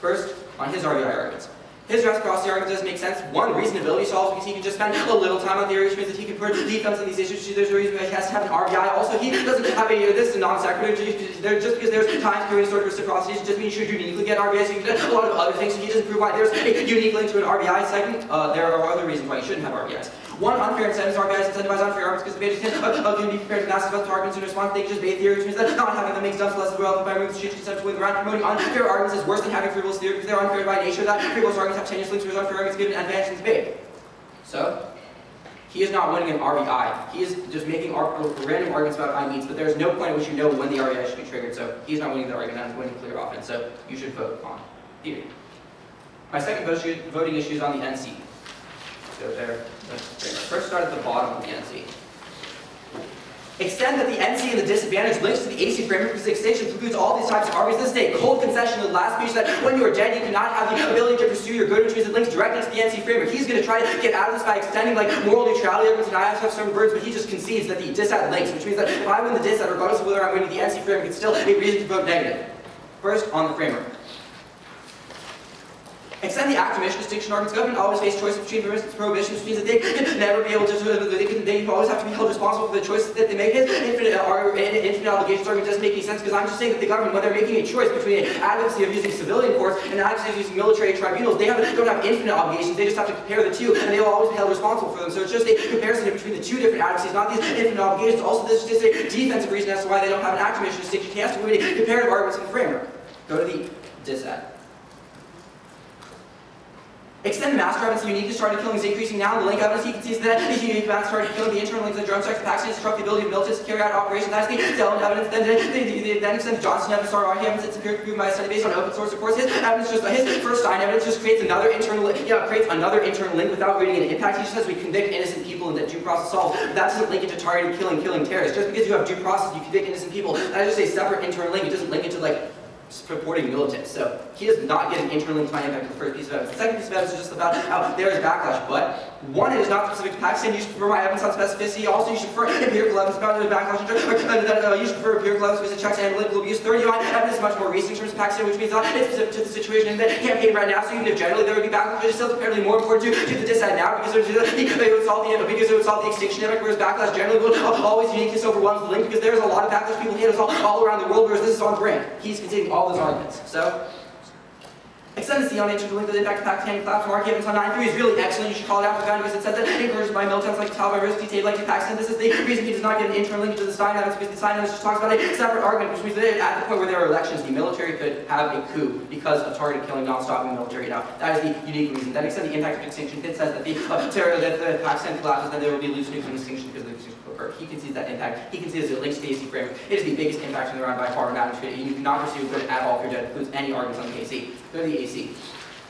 First, on his RVI arguments. His reciprocity argument doesn't make sense. One, reasonability solves because he can just spend a little time on theory, which means that he can put defense on these issues. There's a reason why he has to have an RVI. Also, he doesn't have a, this is a non-sequitur. There- Just because there's times period sort of reciprocity doesn't mean you should uniquely get RVI. So you can get a lot of other things. So he doesn't prove why there's a unique link to an RVI segment. Uh, there are other reasons why you shouldn't have RVIs. One, unfair incentives are guys incentivize unfair arguments because the can uh, can be prepared to massive arguments in response. They just bait theory, which means that not having them makes dumps less relevant by moving the change concept with around promoting unfair arguments is worse than having frivolous theory because they're unfair by nature. That frivolous arguments have tenuous links, whereas unfair arguments given an advantage in debate. So, he is not winning an RVI. He is just making random arguments about I needs, but there's no point at which you know when the RVI should be triggered. So he's not winning the argument, and winning clear offense. So you should vote on theory. My second voting issue is on the NC. So there, first start at the bottom of the NC. Extend that the NC and the disadvantage links to the AC framework because the extension precludes all these types of arguments. This is a cold concession in the last speech that when you are dead, you cannot have the ability to pursue your good interests that links directly to the NC framework. He's going to try to get out of this by extending like moral neutrality arguments, and I have certain words, but he just concedes that the disad links, which means that if I win the disad, regardless of whether I'm winning the NC framework, it's still a reason to vote negative. First, on the framework. Extend the act omission distinction arguments. Government always face choices between permissive and prohibitions, which means that they can never be able to, uh, they, can, they always have to be held responsible for the choices that they make. His infinite, uh, ar- infinite obligations argument doesn't make any sense because I'm just saying that the government, when they're making a choice between advocacy of using civilian courts and advocacy of using military tribunals, they have, don't have infinite obligations. They just have to compare the two, and they will always be held responsible for them. So it's just a comparison between the two different advocacies, not these infinite obligations. Also, this is just a defensive reason as to why they don't have an act omission distinction. He has to comparative arguments in the framework. Go to the disad. Extend mass evidence, the unique targeted killing is increasing now. The link evidence, he concedes that the unique mass targeted killing, the internal links of drone strikes, vaccines, disrupt the ability of militants to carry out operations. That's the Dellen evidence. Then, then, then, then extends Johnson evidence, or evidence, it's appeared proven by a study based on open source. Course, his evidence just his first Stein evidence just creates another internal, yeah, creates another internal link without reading an impact. He just says we convict innocent people and that due process solves. That doesn't link it to targeted killing, killing terrorists. Just because you have due process, you convict innocent people. That is just a separate internal link. It doesn't link it to like supporting militants. So he does not get an internal link to my impact in the first piece of evidence. The second piece of evidence is just about how there is backlash, but one, it is not specific to Pakistan. You should prefer my evidence on specificity. Also, you should prefer empirical evidence about the backlash. Uh, and, uh, uh, uh, you should prefer empirical evidence because it checks analytical abuse. Third, you know, evidence much more recent in terms of Pakistan, which means it's specific to the situation in the campaign right now. So even if generally there would be backlash, it's still comparatively more important to, to the disad now because it it would solve the because it would solve the extinction epidemic, whereas backlash generally would always uniqueness over one's link because there's a lot of backlash people hate us all, all around the world, whereas this is on brand. He's conceding all those arguments. So Extend the on the link that impact Pakistan platform arguments on 9.3 is really excellent. You should call it out for gun because it says that encouraged by militants like Taliban risk detained like in Pakistan. This is the reason he does not get an internal link to the Stein evidence because the Stein just talks about a separate argument, which means that at the point where there are elections, the military could have a coup because of targeted killing, not stopping the military. Now, that is the unique reason. Then extend the impact of extinction. It says that the uh, that the Pakistan collapses, then there will be loose and extinction because of the extinction occur. He concedes that impact. He concedes the AC framework. It is the biggest impact in the round by far in atmosphere. You cannot pursue good at all if you're dead. Includes any arguments on the AC. To the AC.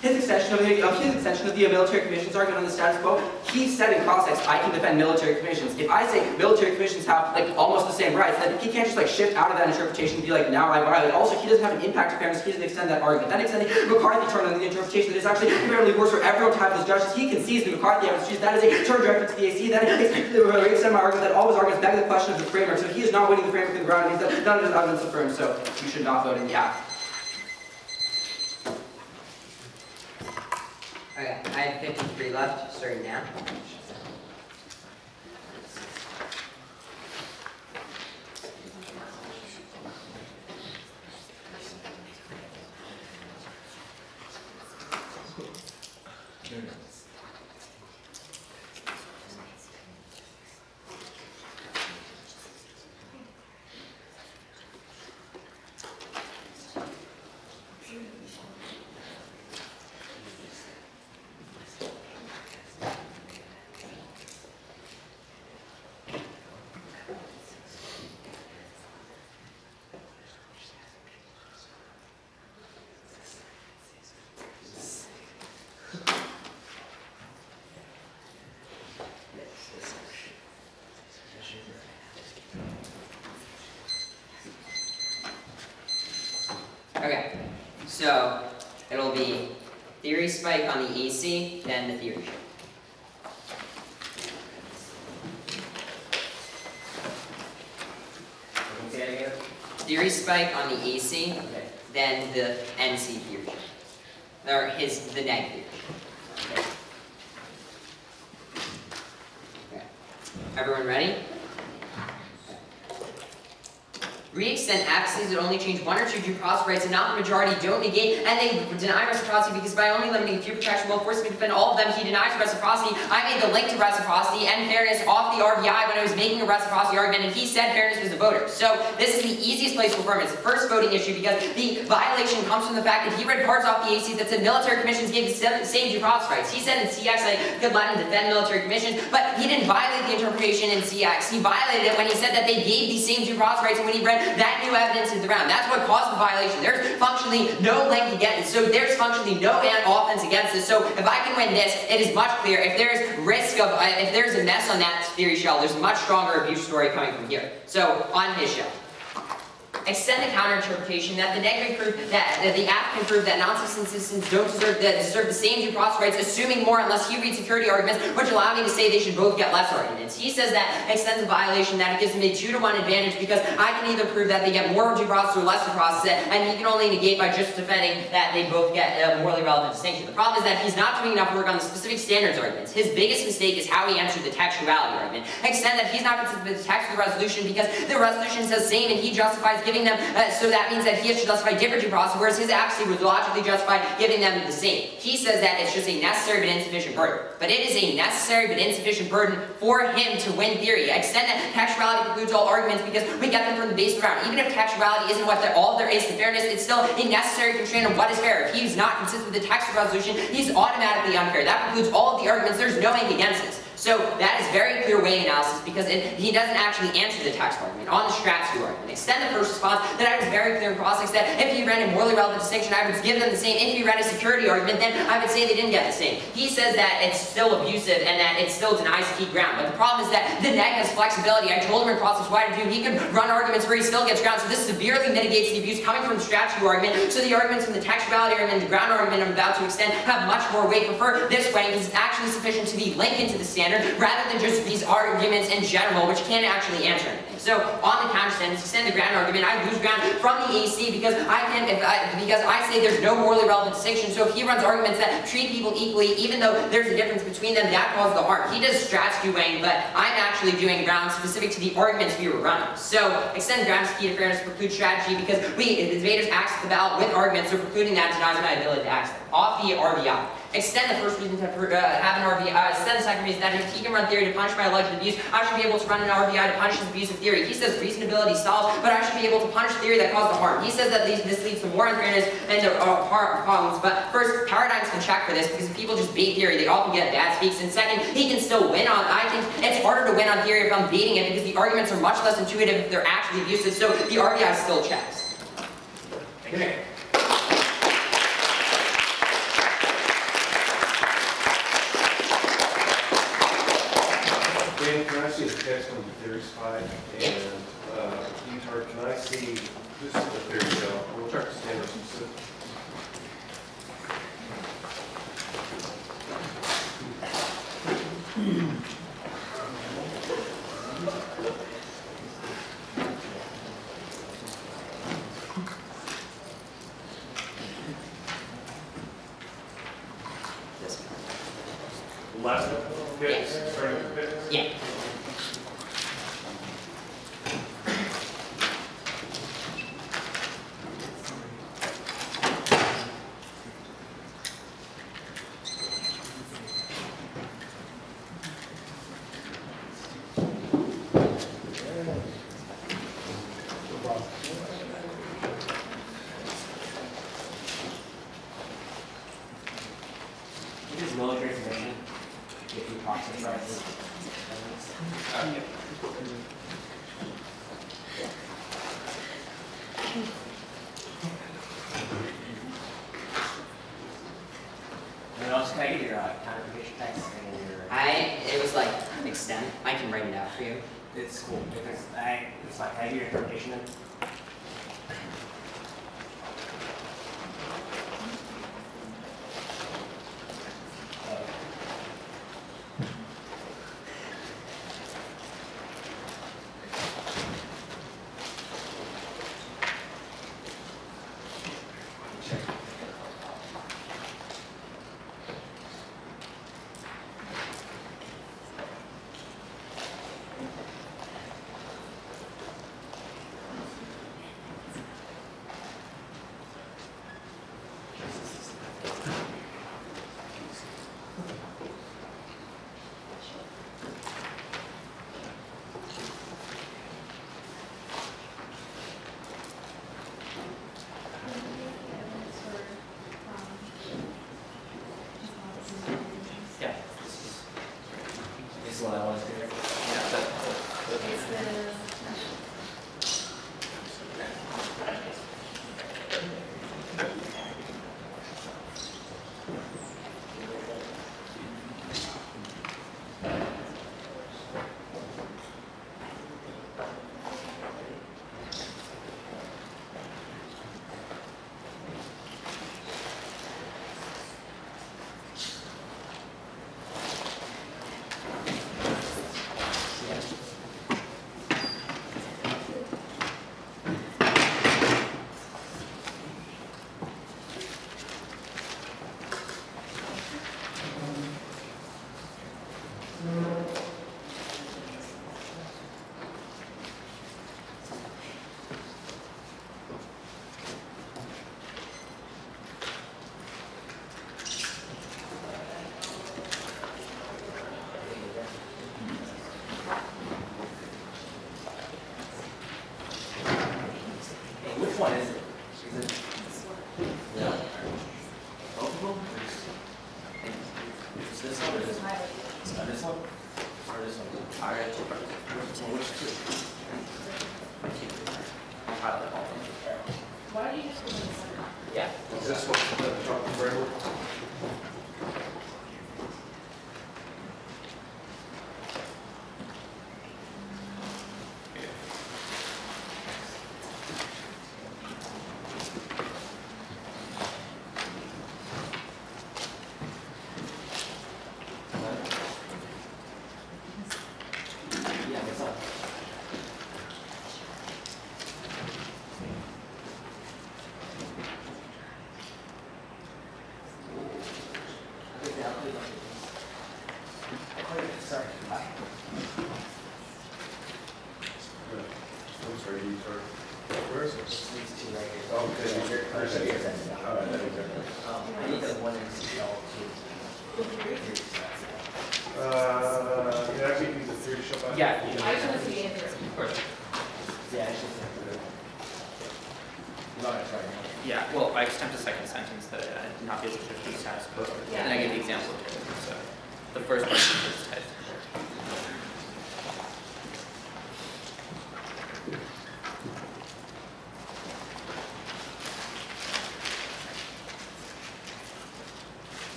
His extension of of his extension of the military commissions argument on the status quo, he said in context, I can defend military commissions. If I say military commissions have like almost the same rights, then he can't just like shift out of that interpretation and be like, now I violate. Also, he doesn't have an impact to fairness, he doesn't extend that argument. Then extending McCarthy turn on the interpretation that is actually comparatively worse for everyone type of judges. He concedes the McCarthy evidence, that is a turn directly to the AC. Then extend my argument that all his arguments beg the question of the framework. So he is not winning the framework in the ground, he's none of his evidence affirmed. So you should not vote in the act. Okay, I have fifty-three left, starting now. Okay, so it'll be theory spike on the AC, then the theory shift. Say that again? Theory spike on the AC, Okay. then the NC theory shift. Or his, the neg theory. Okay. Okay. Everyone ready? Re-extend access that only change one or two due process rights and not the majority don't negate, and they deny reciprocity because by only limiting few protection will force me to defend all of them, he denies reciprocity. I made the link to reciprocity and fairness off the RVI when I was making a reciprocity argument, and he said fairness was a voter. So this is the easiest place for affirm. It's the first voting issue because the violation comes from the fact that he read parts off the AC that said military commissions gave the same due process rights. He said in CX I could let him defend military commissions, but he didn't violate the interpretation in CX. He violated it when he said that they gave the same due process rights and when he read that new evidence into the. That's what caused the violation. There's functionally no link against it. So there's functionally no offense against this. So if I can win this, it is much clearer. If there's risk of, uh, if there's a mess on that theory shell, there's a much stronger abuse story coming from here. So on his shell. Extend the counter-interpretation that the negative proof that, that the app can prove that non-citizen citizens don't deserve that deserve the same due process rights, assuming more unless he reads security arguments, which allow me to say they should both get less arguments. He says that extends the violation that it gives them a two to one advantage because I can either prove that they get more due process or less due process, and he can only negate by just defending that they both get a morally relevant distinction. The problem is that he's not doing enough work on the specific standards arguments. His biggest mistake is how he answered the textuality argument. Extend that he's not consistent with the text of the resolution because the resolution says same and he justifies giving them, uh, so that means that he has to justify different due process, whereas his actually would logically justify giving them the same. He says that it's just a necessary but insufficient burden. But it is a necessary but insufficient burden for him to win theory. I Extend that textuality precludes all arguments because we get them from the base ground. Even if textuality isn't what all there is to fairness, it's still a necessary constraint of what is fair. If he's not consistent with the text resolution, he's automatically unfair. That precludes all of the arguments. There's no ink against this. So that is very clear way analysis because it, he doesn't actually answer the text argument on the strategy argument. Extend the first response that I was very clear in cross that if he ran a morally relevant distinction, I would give them the same. If he ran a security argument, then I would say they didn't get the same. He says that it's still abusive and that it still denies key ground. But the problem is that the neg has flexibility. I told him in process why to do. He could run arguments where he still gets ground. So this severely mitigates the abuse coming from the strategy argument. So the arguments from the textuality argument and the ground argument I'm about to extend have much more weight. Prefer this way because it's actually sufficient to be linked into the standard rather than just these arguments in general, which can't actually answer anything. So on the counter sentence, extend the ground argument, I lose ground from the AC because I can if I, because I say there's no morally relevant distinction. So if he runs arguments that treat people equally, even though there's a difference between them, that causes the harm. He does strategy weighing, but I'm actually doing ground specific to the arguments we were running. So extend grounds key to fairness preclude strategy because we the debaters access the ballot with arguments, so precluding that denies my ability to access. Off the RVI. Extend the first reason to uh, have an uh, extend the second reason that if he can run theory to punish my alleged abuse, I should be able to run an RVI to punish his abusive theory. He says reasonability solves, but I should be able to punish theory that caused the harm. He says that these, this leads to more unfairness and to uh, problems, but first, paradigms can check for this because people just beat theory, they often get bad speaks, and second, he can still win on, I think it's harder to win on theory if I'm beating it because the arguments are much less intuitive if they're actually abusive, so the RVI still checks. Okay. Dan, can I see text on the theory slide? And, uh, Utah, can I see, this is the theory shell, we'll check the standard specific. This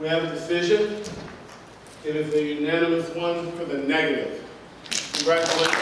We have a decision. It is a unanimous one for the negative. Congratulations.